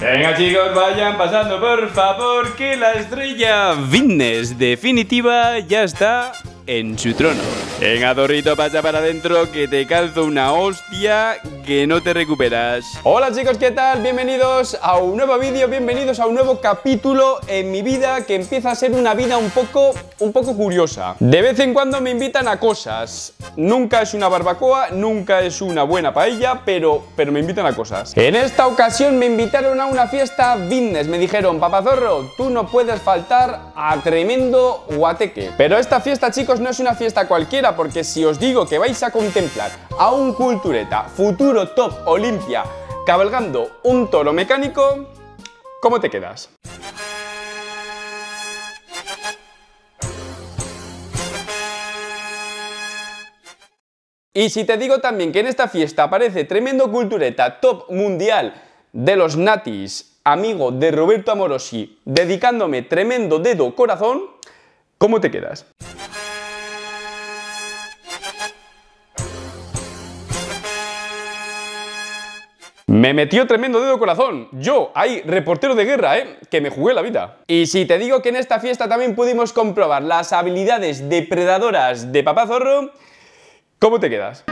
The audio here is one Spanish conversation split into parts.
Venga chicos, vayan pasando por favor que la estrella fitness definitiva ya está en su trono. Venga, Zorrito, pasa para adentro que te calzo una hostia que no te recuperas. Hola chicos, ¿qué tal? Bienvenidos a un nuevo vídeo, bienvenidos a un nuevo capítulo en mi vida que empieza a ser una vida un poco, un poco curiosa. De vez en cuando me invitan a cosas. Nunca es una barbacoa, nunca es una buena paella, pero, pero me invitan a cosas. En esta ocasión me invitaron a una fiesta business. Me dijeron, papazorro, tú no puedes faltar a tremendo guateque. Pero esta fiesta, chicos, no es una fiesta cualquiera, porque si os digo que vais a contemplar a un cultureta futuro top Olimpia cabalgando un toro mecánico, ¿cómo te quedas? Y si te digo también que en esta fiesta aparece tremendo cultureta top mundial de los natis, amigo de Roberto Amorosi, dedicándome tremendo dedo corazón, ¿cómo te quedas? Me metió tremendo dedo corazón. Yo, ahí, reportero de guerra, ¿eh? Que me jugué la vida. Y si te digo que en esta fiesta también pudimos comprobar las habilidades depredadoras de Papá Zorro, ¿cómo te quedas?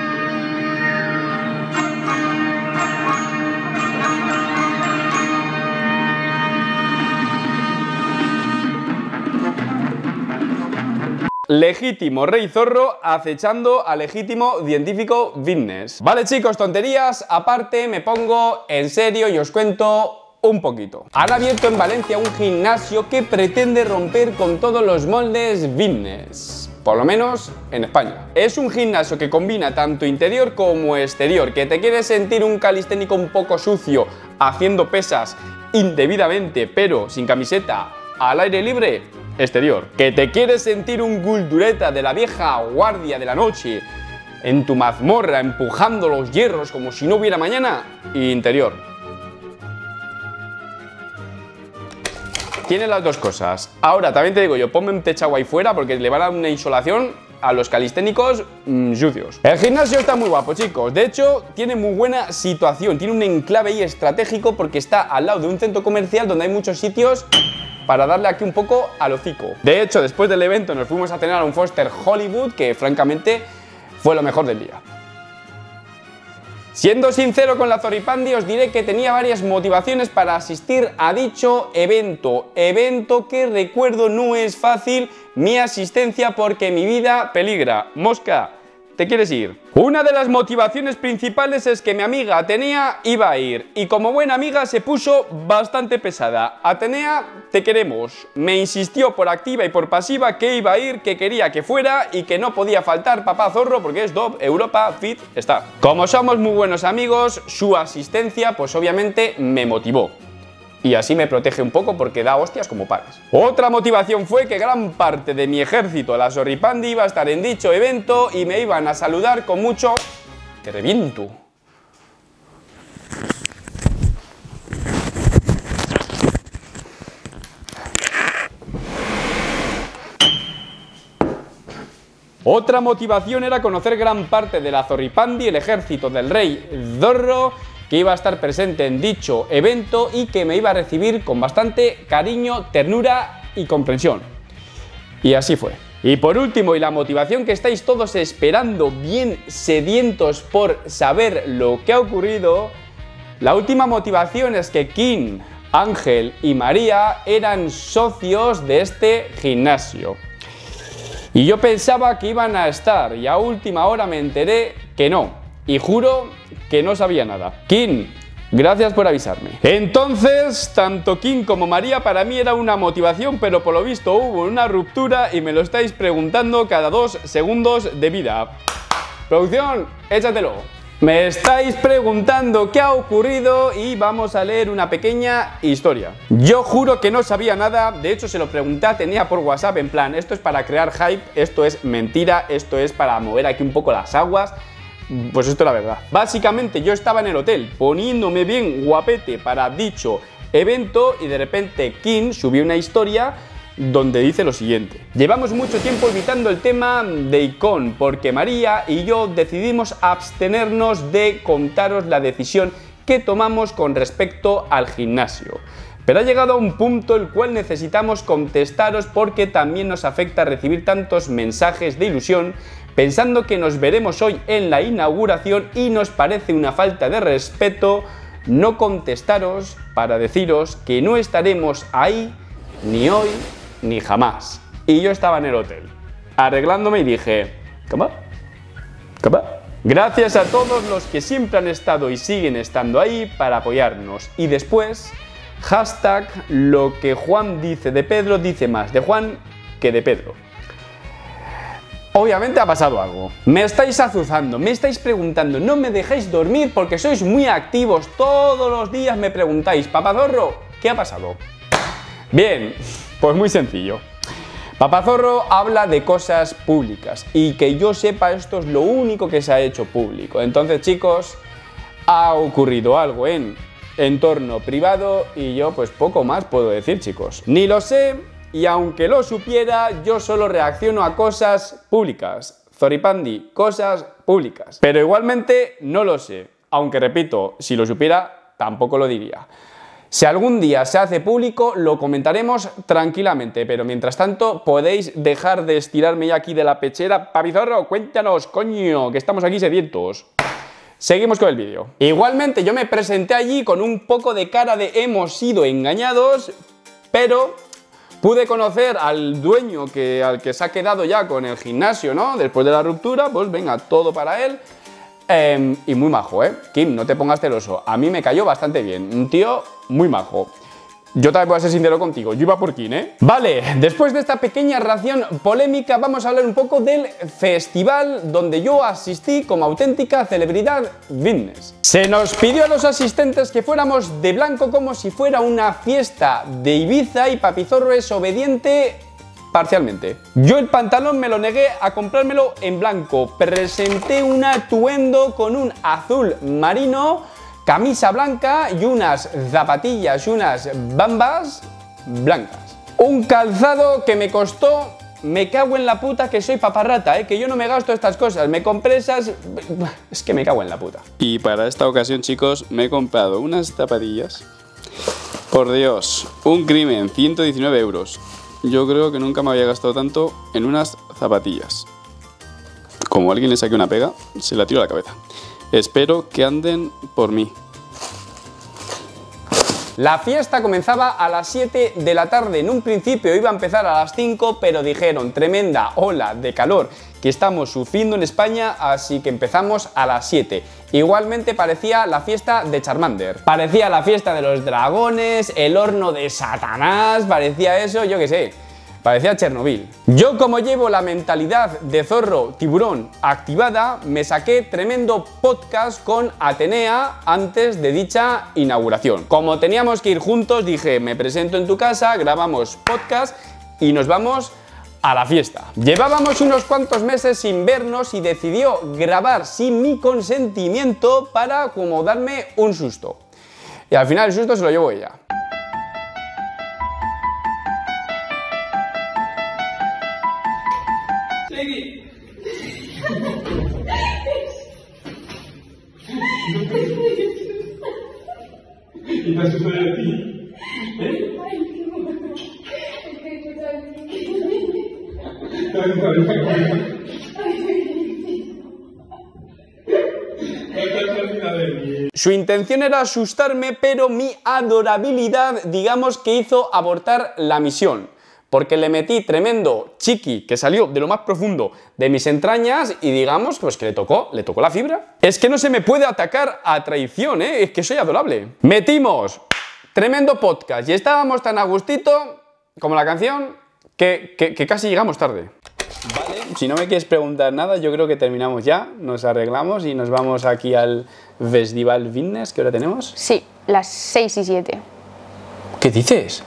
Legítimo rey zorro acechando a legítimo científico fitness. Vale chicos, tonterías, aparte me pongo en serio y os cuento un poquito. Han abierto en Valencia un gimnasio que pretende romper con todos los moldes fitness. Por lo menos en España. Es un gimnasio que combina tanto interior como exterior. Que te quieres sentir un calisténico un poco sucio haciendo pesas indebidamente pero sin camiseta al aire libre exterior. Que te quieres sentir un guldureta de la vieja guardia de la noche en tu mazmorra empujando los hierros como si no hubiera mañana, interior. Tiene las dos cosas. Ahora, también te digo yo, ponme un techo ahí fuera porque le va a dar una insolación a los calisténicos mm, sucios. El gimnasio está muy guapo, chicos. De hecho, tiene muy buena situación. Tiene un enclave ahí estratégico porque está al lado de un centro comercial donde hay muchos sitios para darle aquí un poco al hocico. De hecho, después del evento nos fuimos a tener a un Foster Hollywood que francamente fue lo mejor del día. Siendo sincero con la Zoripandi, os diré que tenía varias motivaciones para asistir a dicho evento. Evento que recuerdo no es fácil mi asistencia porque mi vida peligra. Mosca, ¿Te quieres ir? Una de las motivaciones principales es que mi amiga Atenea iba a ir y como buena amiga se puso bastante pesada. Atenea, te queremos. Me insistió por activa y por pasiva que iba a ir, que quería que fuera y que no podía faltar papá zorro porque es DOP Europa Fit está. Como somos muy buenos amigos, su asistencia pues obviamente me motivó y así me protege un poco porque da hostias como pares. Otra motivación fue que gran parte de mi ejército, la Sorripandi, iba a estar en dicho evento y me iban a saludar con mucho... ¡Que reviento! Otra motivación era conocer gran parte de la Zorripandi, el ejército del rey Zorro, que iba a estar presente en dicho evento y que me iba a recibir con bastante cariño, ternura y comprensión. Y así fue. Y por último, y la motivación que estáis todos esperando, bien sedientos por saber lo que ha ocurrido, la última motivación es que Kim, Ángel y María eran socios de este gimnasio. Y yo pensaba que iban a estar y a última hora me enteré que no. Y juro que no sabía nada. Kim, Gracias por avisarme. Entonces, tanto Kim como María para mí era una motivación, pero por lo visto hubo una ruptura y me lo estáis preguntando cada dos segundos de vida. Producción, échatelo. Me estáis preguntando qué ha ocurrido y vamos a leer una pequeña historia. Yo juro que no sabía nada, de hecho se lo pregunté, tenía por WhatsApp en plan, esto es para crear hype, esto es mentira, esto es para mover aquí un poco las aguas. Pues esto es la verdad. Básicamente yo estaba en el hotel poniéndome bien guapete para dicho evento y de repente Kim subió una historia donde dice lo siguiente. Llevamos mucho tiempo evitando el tema de Icon porque María y yo decidimos abstenernos de contaros la decisión que tomamos con respecto al gimnasio. Pero ha llegado a un punto el cual necesitamos contestaros porque también nos afecta recibir tantos mensajes de ilusión pensando que nos veremos hoy en la inauguración y nos parece una falta de respeto no contestaros para deciros que no estaremos ahí ni hoy ni jamás. Y yo estaba en el hotel, arreglándome y dije, ¿cómo? ¿Cómo? Gracias a todos los que siempre han estado y siguen estando ahí para apoyarnos. Y después, hashtag lo que Juan dice de Pedro dice más de Juan que de Pedro. Obviamente ha pasado algo. Me estáis azuzando, me estáis preguntando, no me dejáis dormir porque sois muy activos. Todos los días me preguntáis, Papazorro, ¿qué ha pasado? Bien, pues muy sencillo. Papazorro habla de cosas públicas y que yo sepa esto es lo único que se ha hecho público. Entonces chicos, ha ocurrido algo en entorno privado y yo pues poco más puedo decir chicos. Ni lo sé, y aunque lo supiera, yo solo reacciono a cosas públicas. Zoripandi, cosas públicas. Pero igualmente no lo sé. Aunque repito, si lo supiera, tampoco lo diría. Si algún día se hace público, lo comentaremos tranquilamente, pero mientras tanto podéis dejar de estirarme ya aquí de la pechera. Papizorro, cuéntanos, coño, que estamos aquí sedientos. Seguimos con el vídeo. Igualmente yo me presenté allí con un poco de cara de hemos sido engañados, pero Pude conocer al dueño que, al que se ha quedado ya con el gimnasio, ¿no? Después de la ruptura, pues venga, todo para él. Em, y muy majo, ¿eh? Kim, no te pongas celoso. A mí me cayó bastante bien. Un tío muy majo. Yo también voy a ser sincero contigo, yo iba por King, ¿eh? Vale, después de esta pequeña ración polémica vamos a hablar un poco del festival donde yo asistí como auténtica celebridad fitness. Se nos pidió a los asistentes que fuéramos de blanco como si fuera una fiesta de Ibiza y Papizorro es obediente parcialmente. Yo el pantalón me lo negué a comprármelo en blanco. Presenté un atuendo con un azul marino camisa blanca y unas zapatillas y unas bambas blancas. Un calzado que me costó, me cago en la puta que soy paparrata, ¿eh? que yo no me gasto estas cosas, me compré esas... Es que me cago en la puta. Y para esta ocasión, chicos, me he comprado unas zapatillas. Por Dios, un crimen, 119 euros. Yo creo que nunca me había gastado tanto en unas zapatillas. Como alguien le saque una pega, se la tiro a la cabeza. Espero que anden por mí. La fiesta comenzaba a las 7 de la tarde. En un principio iba a empezar a las 5, pero dijeron tremenda ola de calor que estamos sufriendo en España, así que empezamos a las 7. Igualmente parecía la fiesta de Charmander. Parecía la fiesta de los dragones, el horno de Satanás, parecía eso, yo qué sé. Parecía Chernobyl. Yo como llevo la mentalidad de zorro tiburón activada, me saqué tremendo podcast con Atenea antes de dicha inauguración. Como teníamos que ir juntos, dije, me presento en tu casa, grabamos podcast y nos vamos a la fiesta. Llevábamos unos cuantos meses sin vernos y decidió grabar sin mi consentimiento para como darme un susto. Y al final el susto se lo llevo ella. Su intención era asustarme, pero mi adorabilidad, digamos que hizo abortar la misión. Porque le metí tremendo chiqui que salió de lo más profundo de mis entrañas y digamos pues que le tocó, le tocó la fibra. Es que no se me puede atacar a traición, ¿eh? es que soy adorable. Metimos tremendo podcast y estábamos tan a gustito como la canción que, que casi llegamos tarde. Vale, si no me quieres preguntar nada, yo creo que terminamos ya, nos arreglamos y nos vamos aquí al Festival Fitness, ¿qué hora tenemos? Sí, las 6 y 7. ¿Qué dices?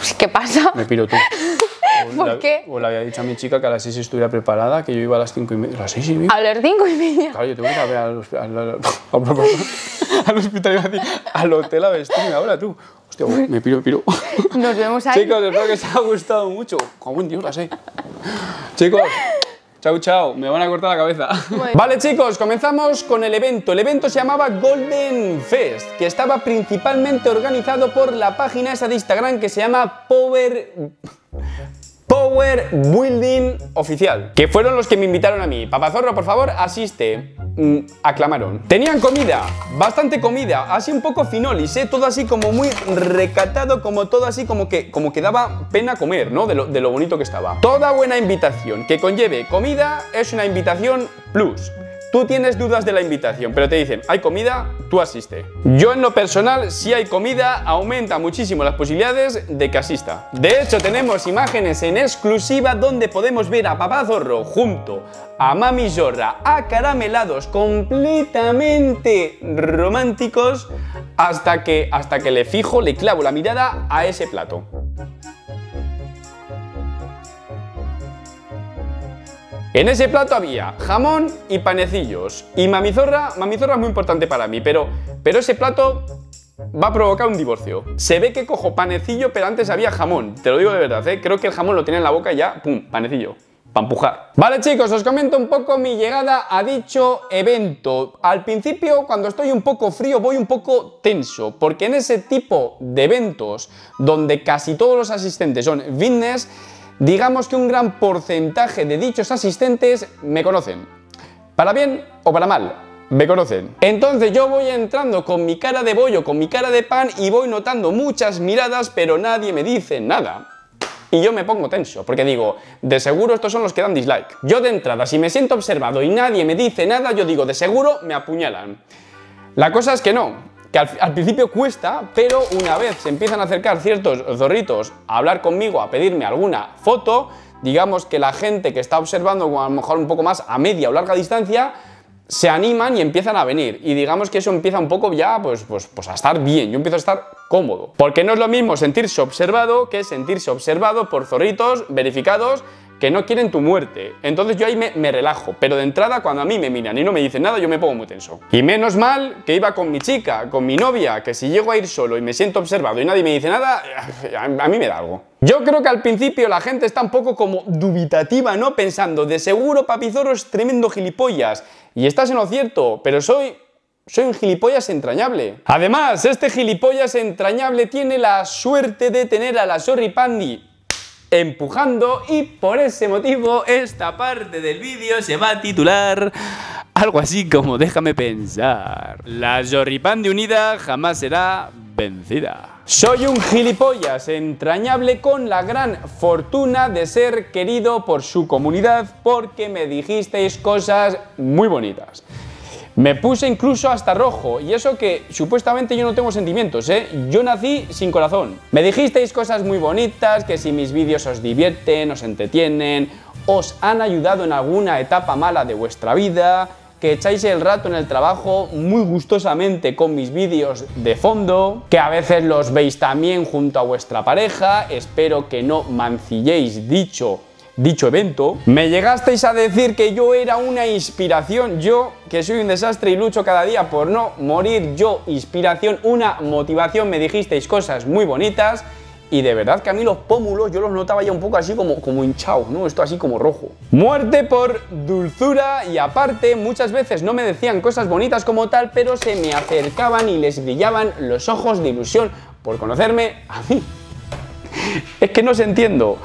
¿Qué pasa? Me piro tú. ¿Por qué? O le había dicho a mi chica que a las 6 estuviera preparada, que yo iba a las 5 y media. ¿A las 6 y media? A las 5 y media. Claro, yo tengo que ir a ver al, al, al- al hospital, iba a decir, al hotel a vestirme ahora tú. Hostia, me piro, me piro. Nos vemos ahí. Chicos, espero que os haya gustado mucho. Como buen Dios, la sé. Chicos, chao. Chau. Me van a cortar la cabeza. Vale chicos, comenzamos con el evento. El evento se llamaba Golden Fest, que estaba principalmente organizado por la página esa de Instagram que se llama Power... Power Building Oficial, que fueron los que me invitaron a mí. Papazorro, por favor, asiste. Mm, aclamaron. Tenían comida, bastante comida, así un poco finolis, ¿eh? todo así como muy recatado, como todo así como que, como que daba pena comer, ¿no? De lo, de lo bonito que estaba. Toda buena invitación que conlleve comida es una invitación plus. Tú tienes dudas de la invitación, pero te dicen, hay comida, tú asiste. Yo en lo personal, si hay comida, aumenta muchísimo las posibilidades de que asista. De hecho, tenemos imágenes en exclusiva donde podemos ver a Papá Zorro junto a Mami Zorra acaramelados completamente románticos hasta que, hasta que le fijo, le clavo la mirada a ese plato. En ese plato había jamón y panecillos. Y mamizorra, mamizorra es muy importante para mí, pero, pero ese plato va a provocar un divorcio. Se ve que cojo panecillo, pero antes había jamón. Te lo digo de verdad, ¿eh? creo que el jamón lo tenía en la boca y ya, pum, panecillo. Para empujar. Vale chicos, os comento un poco mi llegada a dicho evento. Al principio, cuando estoy un poco frío, voy un poco tenso, porque en ese tipo de eventos, donde casi todos los asistentes son fitness, digamos que un gran porcentaje de dichos asistentes me conocen. Para bien o para mal, me conocen. Entonces yo voy entrando con mi cara de bollo, con mi cara de pan y voy notando muchas miradas, pero nadie me dice nada. Y yo me pongo tenso, porque digo, de seguro estos son los que dan dislike. Yo de entrada, si me siento observado y nadie me dice nada, yo digo, de seguro me apuñalan. La cosa es que no, que al, principio cuesta, pero una vez se empiezan a acercar ciertos zorritos a hablar conmigo, a pedirme alguna foto, digamos que la gente que está observando a lo mejor un poco más a media o larga distancia, se animan y empiezan a venir. Y digamos que eso empieza un poco ya pues, pues, pues a estar bien, yo empiezo a estar cómodo. Porque no es lo mismo sentirse observado que sentirse observado por zorritos verificados que no quieren tu muerte. Entonces yo ahí me, relajo, pero de entrada cuando a mí me miran y no me dicen nada, yo me pongo muy tenso. Y menos mal que iba con mi chica, con mi novia, que si llego a ir solo y me siento observado y nadie me dice nada, a mí me da algo. Yo creo que al principio la gente está un poco como dubitativa, ¿no? Pensando, de seguro Papizoro tremendo gilipollas. Y estás en lo cierto, pero soy soy un gilipollas entrañable. Además, este gilipollas entrañable tiene la suerte de tener a la Sorry Pandi empujando y por ese motivo esta parte del vídeo se va a titular algo así como déjame pensar. La Jorripandi unida jamás será vencida. Soy un gilipollas entrañable con la gran fortuna de ser querido por su comunidad porque me dijisteis cosas muy bonitas. Me puse incluso hasta rojo, y eso que supuestamente yo no tengo sentimientos, ¿eh? Yo nací sin corazón. Me dijisteis cosas muy bonitas, que si mis vídeos os divierten, os entretienen, os han ayudado en alguna etapa mala de vuestra vida, que echáis el rato en el trabajo muy gustosamente con mis vídeos de fondo, que a veces los veis también junto a vuestra pareja, espero que no mancilléis dicho dicho evento, me llegasteis a decir que yo era una inspiración, yo que soy un desastre y lucho cada día por no morir, yo inspiración, una motivación, me dijisteis cosas muy bonitas y de verdad que a mí los pómulos yo los notaba ya un poco así como, como hinchados, ¿no? Esto así como rojo. Muerte por dulzura y aparte muchas veces no me decían cosas bonitas como tal, pero se me acercaban y les brillaban los ojos de ilusión por conocerme a mí. Es que no se entiendo.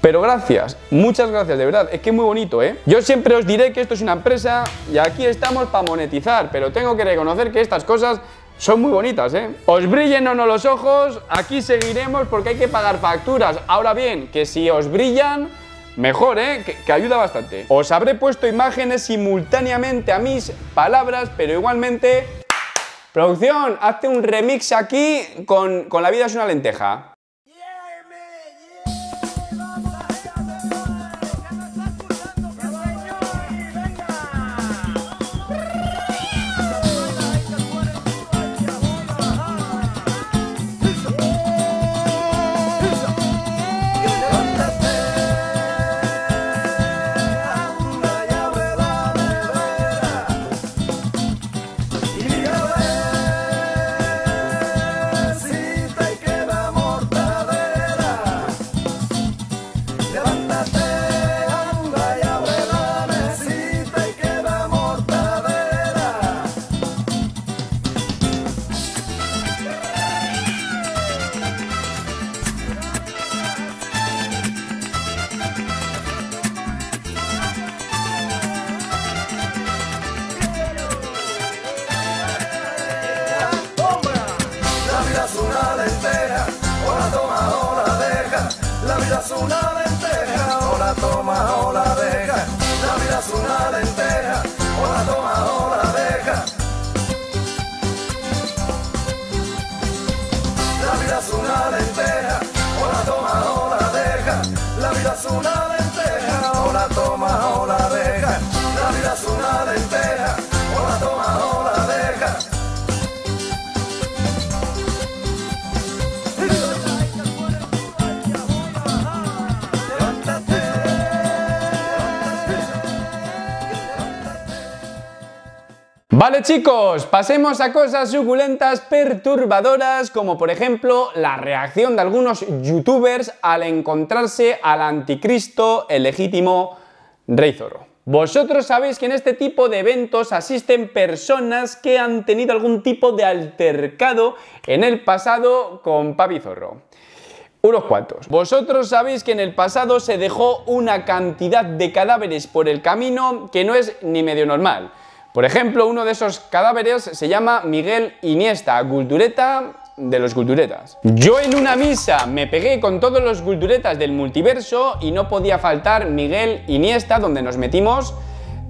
Pero gracias, muchas gracias, de verdad, es que es muy bonito, ¿eh? Yo siempre os diré que esto es una empresa y aquí estamos para monetizar, pero tengo que reconocer que estas cosas son muy bonitas, ¿eh? Os brillen o no los ojos, aquí seguiremos porque hay que pagar facturas. Ahora bien, que si os brillan, mejor, ¿eh? Que, ayuda bastante. Os habré puesto imágenes simultáneamente a mis palabras, pero igualmente... Producción, hazte un remix aquí con, con La vida es una lenteja. Vale chicos, pasemos a cosas suculentas perturbadoras como por ejemplo la reacción de algunos youtubers al encontrarse al anticristo, el legítimo Rey Zorro. Vosotros sabéis que en este tipo de eventos asisten personas que han tenido algún tipo de altercado en el pasado con Papi Zorro. Unos cuantos. Vosotros sabéis que en el pasado se dejó una cantidad de cadáveres por el camino que no es ni medio normal. Por ejemplo, uno de esos cadáveres se llama Miguel Iniesta, Gultureta de los Gulturetas. Yo en una misa me pegué con todos los Gulturetas del multiverso y no podía faltar Miguel Iniesta donde nos metimos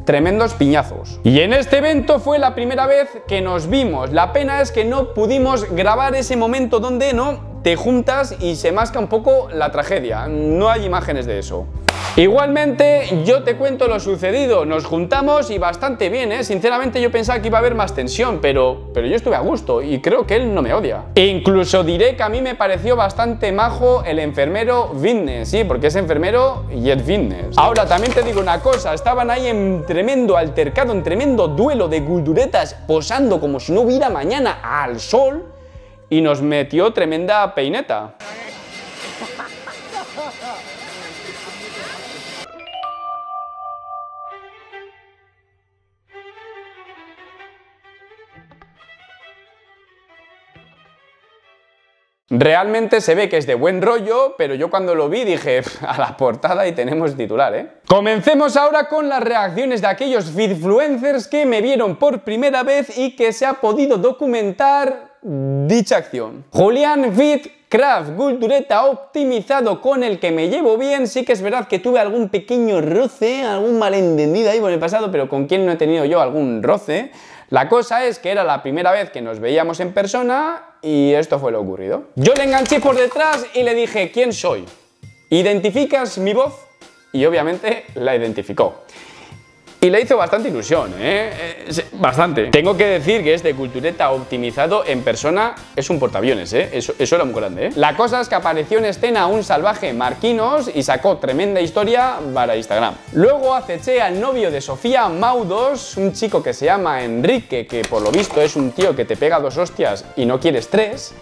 tremendos piñazos. Y en este evento fue la primera vez que nos vimos. La pena es que no pudimos grabar ese momento donde no te juntas y se masca un poco la tragedia. No hay imágenes de eso. Igualmente, yo te cuento lo sucedido. Nos juntamos y bastante bien, ¿eh? Sinceramente, yo pensaba que iba a haber más tensión, pero, pero yo estuve a gusto y creo que él no me odia. E incluso diré que a mí me pareció bastante majo el enfermero Fitness, sí, porque es enfermero y es. Ahora, también te digo una cosa: estaban ahí en tremendo altercado, en tremendo duelo de culturetas, posando como si no hubiera mañana al sol y nos metió tremenda peineta. Realmente se ve que es de buen rollo, pero yo cuando lo vi dije, a la portada y tenemos titular, ¿eh? Comencemos ahora con las reacciones de aquellos influencers que me vieron por primera vez y que se ha podido documentar dicha acción. Julián Fit Craft Cultureta optimizado con el que me llevo bien, sí que es verdad que tuve algún pequeño roce, algún malentendido ahí por el pasado, pero con quien no he tenido yo algún roce. La cosa es que era la primera vez que nos veíamos en persona y esto fue lo ocurrido. Yo le enganché por detrás y le dije, ¿quién soy? ¿Identificas mi voz? Y obviamente la identificó. Y le hizo bastante ilusión, ¿eh? ¿eh? Bastante. Tengo que decir que este cultureta optimizado en persona es un portaaviones, ¿eh? Eso, eso era muy grande, ¿eh? La cosa es que apareció en escena un salvaje Marquinos y sacó tremenda historia para Instagram. Luego aceché al novio de Sofía Maudos, un chico que se llama Enrique, que por lo visto es un tío que te pega dos hostias y no quieres tres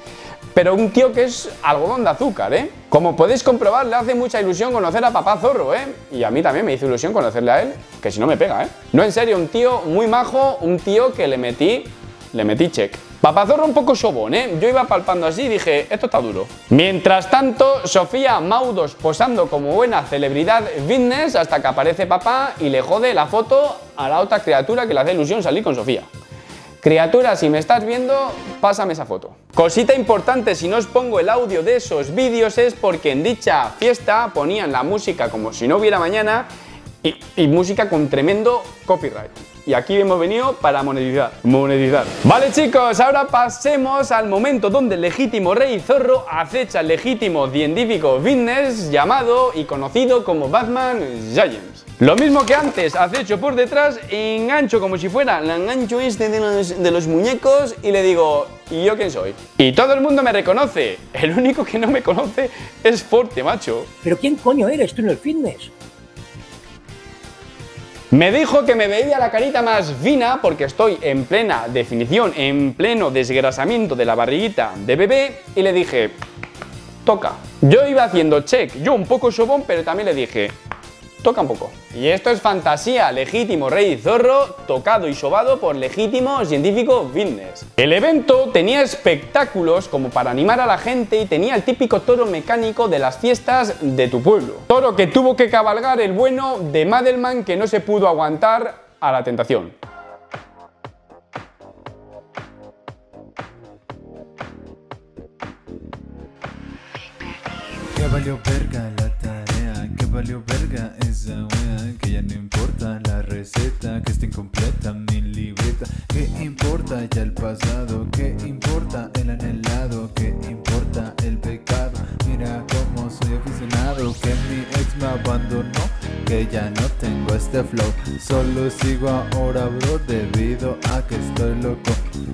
pero un tío que es algodón de azúcar, ¿eh? Como podéis comprobar, le hace mucha ilusión conocer a papá zorro, ¿eh? Y a mí también me hizo ilusión conocerle a él, que si no me pega, ¿eh? No, en serio, un tío muy majo, un tío que le metí, le metí check. Papá zorro un poco sobón, ¿eh? Yo iba palpando así y dije, esto está duro. Mientras tanto, Sofía Maudos posando como buena celebridad fitness hasta que aparece papá y le jode la foto a la otra criatura que le hace ilusión salir con Sofía. Criatura, si me estás viendo, pásame esa foto. Cosita importante, si no os pongo el audio de esos vídeos es porque en dicha fiesta ponían la música como si no hubiera mañana y, y música con tremendo copyright. Y aquí hemos venido para monetizar. Monetizar. Vale chicos, ahora pasemos al momento donde el legítimo rey zorro acecha al legítimo científico fitness llamado y conocido como Batman Giants. Lo mismo que antes, acecho por detrás, engancho como si fuera el engancho este de los, muñecos y le digo, ¿y yo quién soy? Y todo el mundo me reconoce. El único que no me conoce es Forte, macho. ¿Pero quién coño eres tú en el fitness? Me dijo que me veía la carita más fina porque estoy en plena definición, en pleno desgrasamiento de la barriguita de bebé y le dije, toca. Yo iba haciendo check, yo un poco sobón, pero también le dije, toca un poco. Y esto es fantasía, legítimo rey zorro, tocado y sobado por legítimo científico fitness. El evento tenía espectáculos como para animar a la gente y tenía el típico toro mecánico de las fiestas de tu pueblo. Toro que tuvo que cabalgar el bueno de Madelman que no se pudo aguantar a la tentación. Valió verga esa wea, que ya no importa la receta, que está incompleta mi libreta, que importa ya el pasado, que importa el anhelado, que importa el pecado, mira cómo soy aficionado, que mi ex me abandonó, que ya no tengo este flow, solo sigo ahora bro a que estoy loco,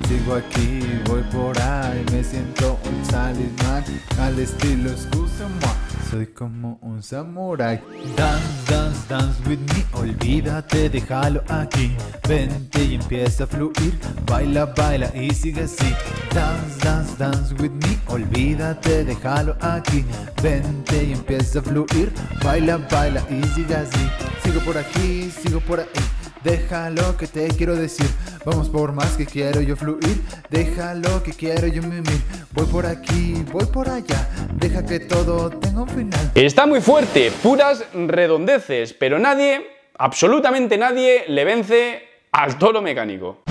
Sigo aquí, voy por ahí, me siento un talismán al estilo excuse-moi. Soy como un samurai. Dance, dance, dance with me. Olvídate, déjalo aquí. Vente y empieza a fluir. Baila, baila y sigue así. Dance, dance, dance with me. Olvídate, déjalo aquí. Vente y empieza a fluir. Baila, baila y sigue así. Sigo por aquí, sigo por ahí. Deja lo que te quiero decir. Vamos por más que quiero yo fluir. Deja lo que quiero yo mimir. Voy por aquí, voy por allá. Deja que todo tenga un final. Está muy fuerte, puras redondeces, pero nadie, absolutamente nadie, le vence al toro mecánico.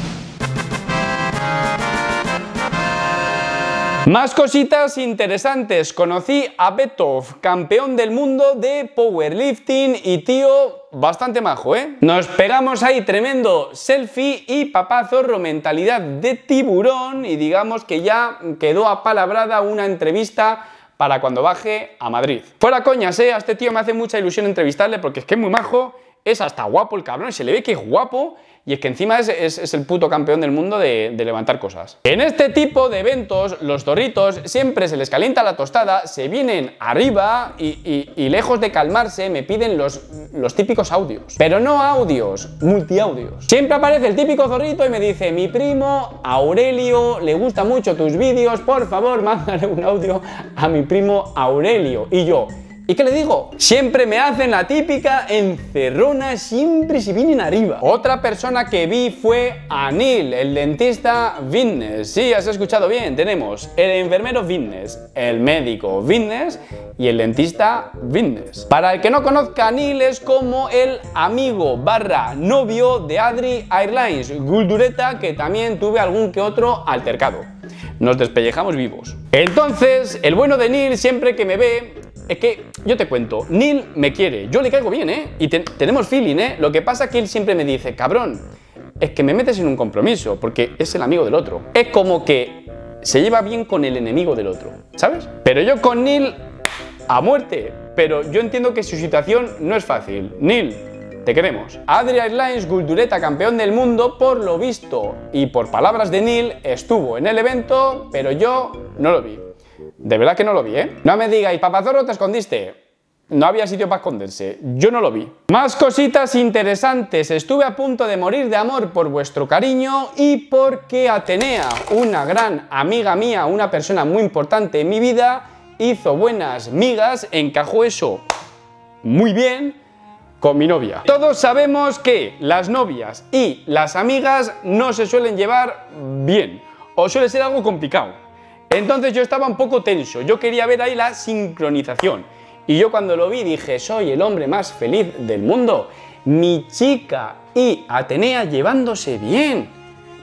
Más cositas interesantes. Conocí a Betov, campeón del mundo de powerlifting y tío bastante majo, ¿eh? Nos pegamos ahí tremendo selfie y papá zorro mentalidad de tiburón y digamos que ya quedó apalabrada una entrevista para cuando baje a Madrid. Fuera coñas, ¿eh? A este tío me hace mucha ilusión entrevistarle porque es que es muy majo, es hasta guapo el cabrón, se le ve que es guapo y es que encima es, es- el puto campeón del mundo de, de levantar cosas. En este tipo de eventos, los zorritos siempre se les calienta la tostada, se vienen arriba y, y- y lejos de calmarse me piden los, los típicos audios. Pero no audios, multiaudios. Siempre aparece el típico zorrito y me dice, mi primo Aurelio le gusta mucho tus vídeos, por favor, mándale un audio a mi primo Aurelio. Y yo, ¿Y qué le digo? Siempre me hacen la típica encerrona, siempre se vienen arriba. Otra persona que vi fue Anil, el dentista fitness. Sí, has escuchado bien. Tenemos el enfermero fitness, el médico fitness y el dentista fitness. Para el que no conozca, Anil es como el amigo barra novio de Adri Airlines, Guldureta, que también tuve algún que otro altercado. Nos despellejamos vivos. Entonces, el bueno de Neil siempre que me ve es que yo te cuento, Neil me quiere, yo le caigo bien, ¿eh? Y te- tenemos feeling, ¿eh? Lo que pasa es que él siempre me dice, cabrón, es que me metes en un compromiso, porque es el amigo del otro. Es como que se lleva bien con el enemigo del otro, ¿sabes? Pero yo con Neil, a muerte. Pero yo entiendo que su situación no es fácil. Neil, te queremos. Adri Airlines, Guldureta, campeón del mundo, por lo visto y por palabras de Neil, estuvo en el evento, pero yo no lo vi. De verdad que no lo vi, ¿eh? No me digáis, papazorro, te escondiste. No había sitio para esconderse. Yo no lo vi. Más cositas interesantes. Estuve a punto de morir de amor por vuestro cariño y porque Atenea, una gran amiga mía, una persona muy importante en mi vida, hizo buenas migas, encajó eso muy bien con mi novia. Todos sabemos que las novias y las amigas no se suelen llevar bien o suele ser algo complicado. Entonces yo estaba un poco tenso, yo quería ver ahí la sincronización. Y yo cuando lo vi dije, soy el hombre más feliz del mundo. Mi chica y Atenea llevándose bien.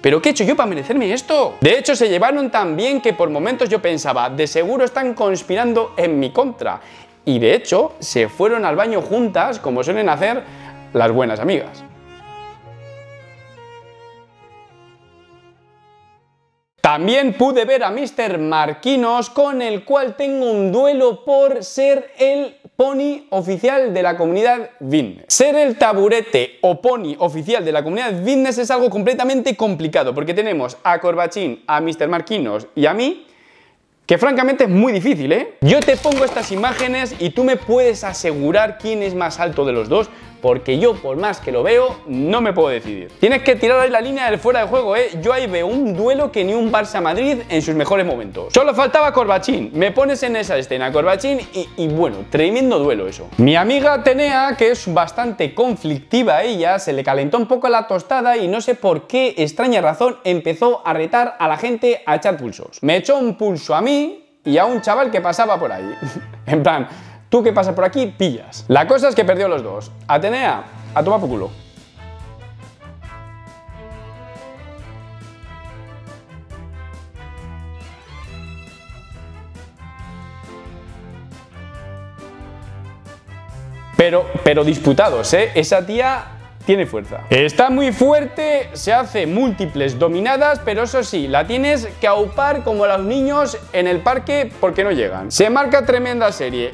¿Pero qué he hecho yo para merecerme esto? De hecho, se llevaron tan bien que por momentos yo pensaba, de seguro están conspirando en mi contra. Y de hecho, se fueron al baño juntas, como suelen hacer las buenas amigas. También pude ver a Mr. Marquinos, con el cual tengo un duelo por ser el pony oficial de la comunidad fitness. Ser el taburete o pony oficial de la comunidad fitness es algo completamente complicado, porque tenemos a Corbachín, a Mr. Marquinos y a mí, que francamente es muy difícil, ¿eh? Yo te pongo estas imágenes y tú me puedes asegurar quién es más alto de los dos, porque yo, por más que lo veo, no me puedo decidir. Tienes que tirar ahí la línea del fuera de juego, ¿eh? Yo ahí veo un duelo que ni un Barça-Madrid en sus mejores momentos. Solo faltaba Corbachín. Me pones en esa escena, Corbachín, y, bueno, tremendo duelo eso. Mi amiga Atenea, que es bastante conflictiva ella, se le calentó un poco la tostada y no sé por qué extraña razón empezó a retar a la gente a echar pulsos. Me echó un pulso a mí y a un chaval que pasaba por ahí. en plan, tú que pasas por aquí, pillas. La cosa es que perdió los dos. Atenea, a tomar por culo. Pero, pero disputados, ¿eh? Esa tía tiene fuerza. Está muy fuerte, se hace múltiples dominadas, pero eso sí, la tienes que aupar como los niños en el parque porque no llegan. Se marca tremenda serie,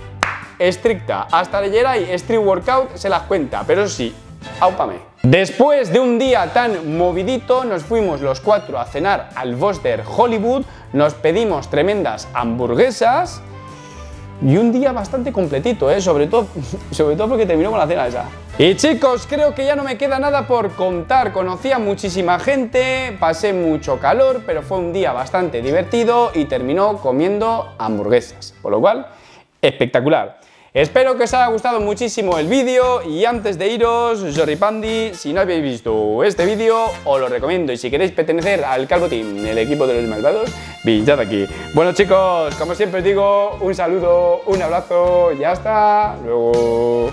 estricta. Hasta le Jedi Street Workout se las cuenta, pero sí, aupame. Después de un día tan movidito, nos fuimos los cuatro a cenar al Foster Hollywood, nos pedimos tremendas hamburguesas y un día bastante completito, ¿eh? sobre, todo, sobre todo porque terminó con la cena esa. Y chicos, creo que ya no me queda nada por contar. Conocí a muchísima gente, pasé mucho calor, pero fue un día bastante divertido y terminó comiendo hamburguesas. Por lo cual, espectacular. Espero que os haya gustado muchísimo el vídeo y antes de iros, Pandi, si no habéis visto este vídeo, os lo recomiendo y si queréis pertenecer al Calvo Team, el equipo de los malvados, pinchad aquí. Bueno chicos, como siempre os digo, un saludo, un abrazo y hasta luego.